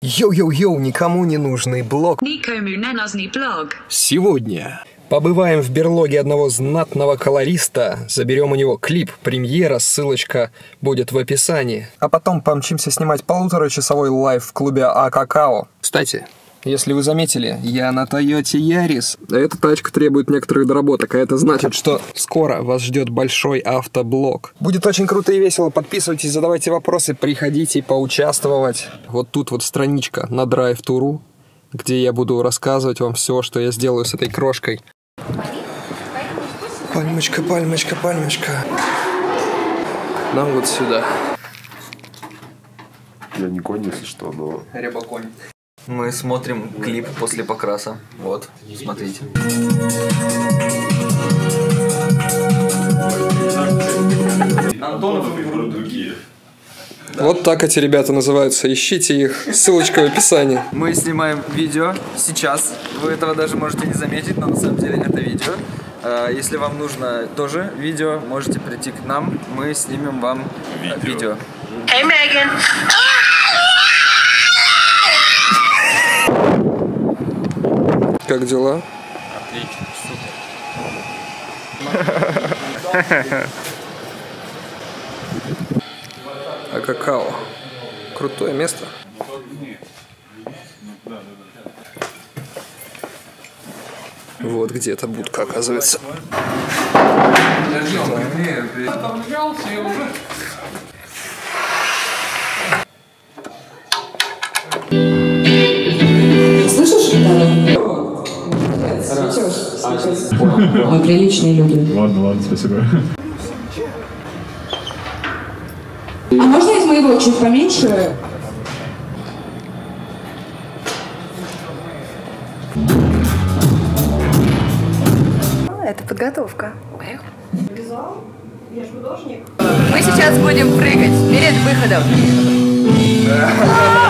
Йоу-йоу-йоу, никому не нужный блог. Никому не нужный блог. Сегодня побываем в берлоге одного знатного колориста, заберем у него клип, премьера, ссылочка будет в описании. А потом помчимся снимать полуторачасовой live в клубе А Какао. Кстати, если вы заметили, я на Toyota Yaris. Эта тачка требует некоторых доработок, а это значит, что скоро вас ждет большой автоблог. Будет очень круто и весело. Подписывайтесь, задавайте вопросы, приходите поучаствовать. Вот тут вот страничка на Drive2.ru, где я буду рассказывать вам все, что я сделаю с этой крошкой. Пальмочка, пальмочка, пальмочка. Нам вот сюда. Я не конь, если что, но... Рябоконь. Мы смотрим клип после покраса. Вот, смотрите. Вот так эти ребята называются. Ищите их. Ссылочка в описании. Мы снимаем видео сейчас. Вы этого даже можете не заметить, но на самом деле это видео. А, Если вам нужно тоже видео, можете прийти к нам. Мы снимем вам э, видео. Hey Megan. Как дела? Отлично, А какао. Крутое место. Вот где эта будка оказывается. Слышишь, Мы приличные люди. Ладно, ладно, спасибо. А можно из моего чуть поменьше? Это подготовка. Мы сейчас будем прыгать перед выходом.